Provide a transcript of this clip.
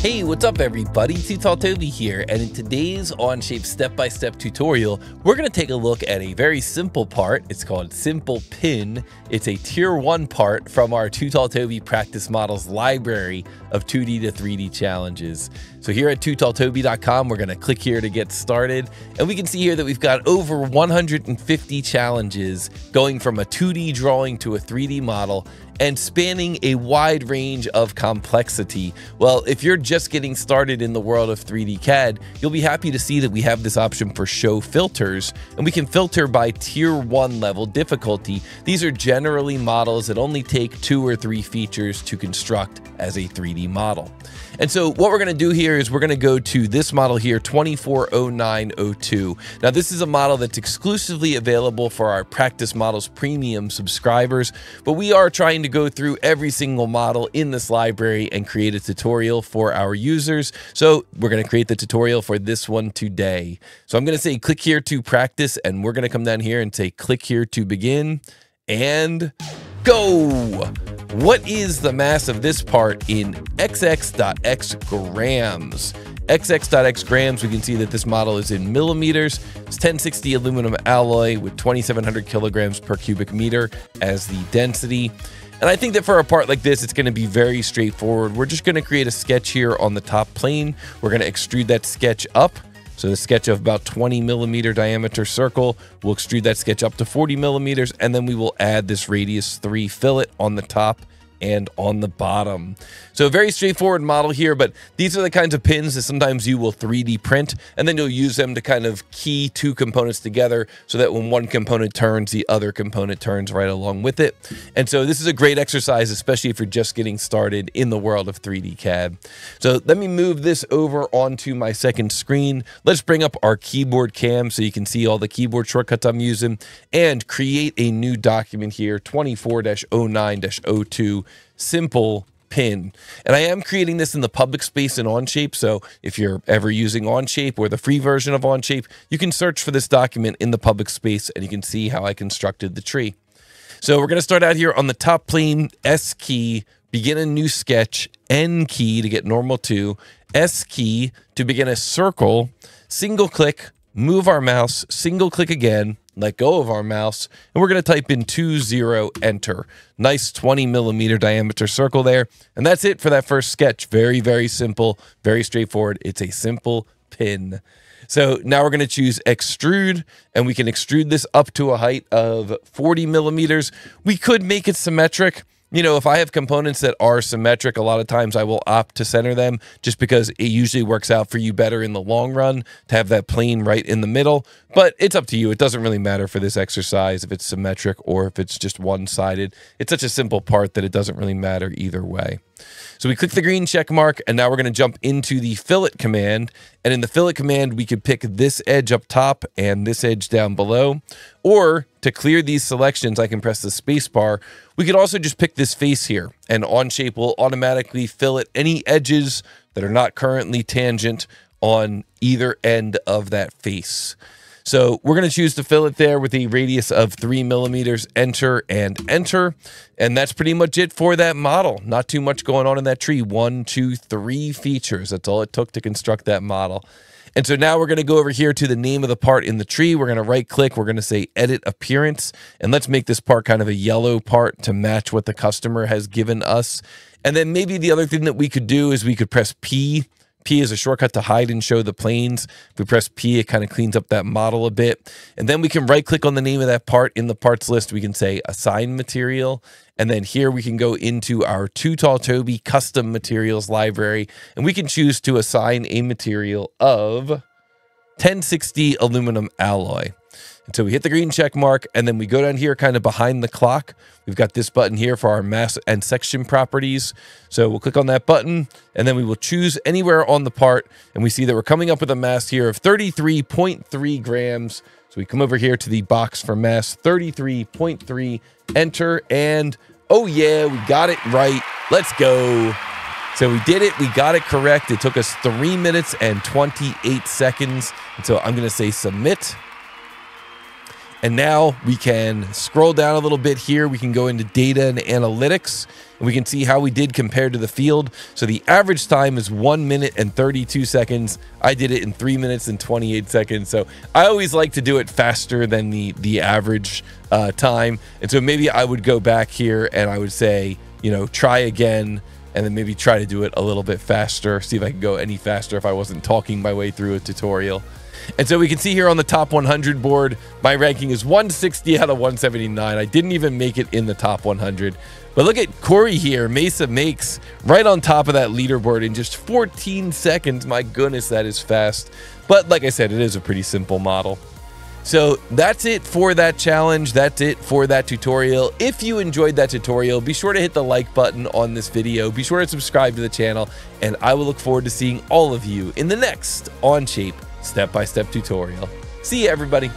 Hey, what's up everybody? Too Tall Toby here, and in today's Onshape step-by-step tutorial, we're going to take a look at a very simple part. It's called Simple Pin. It's a tier 1 part from our Too Tall Toby practice models library of 2D to 3D challenges. So here at tootalltoby.com, we're going to click here to get started, and we can see here that we've got over 150 challenges going from a 2D drawing to a 3D model, and spanning a wide range of complexity. Well, if you're just getting started in the world of 3D CAD, you'll be happy to see that we have this option for show filters, and we can filter by tier 1 level difficulty. These are generally models that only take two or three features to construct as a 3D model. And so what we're going to do here is we're going to go to this model here, 240902. Now this is a model that's exclusively available for our Practice Models Premium subscribers, but we are trying to go through every single model in this library and create a tutorial for our users. So we're going to create the tutorial for this one today. So I'm going to say click here to practice and we're going to come down here and say click here to begin and go. What is the mass of this part in xx.x grams? xx.x grams, we can see that this model is in millimeters. It's 1060 aluminum alloy with 2,700 kilograms per cubic meter as the density. And I think that for a part like this, it's going to be very straightforward. We're just going to create a sketch here on the top plane. We're going to extrude that sketch up so the sketch of about 20 millimeter diameter circle, we'll extrude that sketch up to 40 millimeters, and then we will add this radius 3 fillet on the top and on the bottom. So very straightforward model here, but these are the kinds of pins that sometimes you will 3D print, and then you'll use them to kind of key two components together so that when one component turns, the other component turns right along with it. And so this is a great exercise, especially if you're just getting started in the world of 3D CAD. So let me move this over onto my second screen. Let's bring up our keyboard cam so you can see all the keyboard shortcuts I'm using and create a new document here, 24-09-02 simple pin. And I am creating this in the public space in Onshape. So if you're ever using Onshape or the free version of Onshape, you can search for this document in the public space and you can see how I constructed the tree. So we're going to start out here on the top plane, S key, begin a new sketch, N key to get normal to, S key to begin a circle, single click, move our mouse, single click again, let go of our mouse, and we're going to type in 20 enter. Nice 20 millimeter diameter circle there. And that's it for that first sketch. Very, very simple, very straightforward. It's a simple pin. So now we're going to choose extrude and we can extrude this up to a height of 40 millimeters. We could make it symmetric you know, if I have components that are symmetric, a lot of times I will opt to center them just because it usually works out for you better in the long run to have that plane right in the middle. But it's up to you. It doesn't really matter for this exercise if it's symmetric or if it's just one-sided. It's such a simple part that it doesn't really matter either way. So we click the green check mark, and now we're going to jump into the fillet command. And in the fillet command, we could pick this edge up top and this edge down below. Or to clear these selections, I can press the space bar. We could also just pick this face here, and Onshape will automatically fillet any edges that are not currently tangent on either end of that face. So we're going to choose to fillet there with a radius of three millimeters, enter and enter. And that's pretty much it for that model. Not too much going on in that tree. One, two, three features. That's all it took to construct that model. And so now we're going to go over here to the name of the part in the tree. We're going to right click. We're going to say edit appearance. And let's make this part kind of a yellow part to match what the customer has given us. And then maybe the other thing that we could do is we could press P P is a shortcut to hide and show the planes. If we press P, it kind of cleans up that model a bit. And then we can right click on the name of that part in the parts list. We can say assign material. And then here we can go into our Too Tall Toby custom materials library and we can choose to assign a material of 1060 aluminum alloy. And so we hit the green check mark and then we go down here kind of behind the clock. We've got this button here for our mass and section properties. So we'll click on that button and then we will choose anywhere on the part. And we see that we're coming up with a mass here of 33.3 grams. So we come over here to the box for mass 33.3, enter, and oh yeah, we got it right. Let's go. So we did it. We got it correct. It took us three minutes and 28 seconds. And so I'm going to say submit. And now we can scroll down a little bit here. We can go into data and analytics and we can see how we did compared to the field. So the average time is one minute and 32 seconds. I did it in three minutes and 28 seconds. So I always like to do it faster than the, the average uh, time. And so maybe I would go back here and I would say, you know, try again and then maybe try to do it a little bit faster. See if I can go any faster if I wasn't talking my way through a tutorial. And so we can see here on the top 100 board, my ranking is 160 out of 179. I didn't even make it in the top 100. But look at Corey here. Mesa makes right on top of that leaderboard in just 14 seconds. My goodness, that is fast. But like I said, it is a pretty simple model. So that's it for that challenge. That's it for that tutorial. If you enjoyed that tutorial, be sure to hit the like button on this video. Be sure to subscribe to the channel, and I will look forward to seeing all of you in the next Onshape step-by-step tutorial. See you, everybody.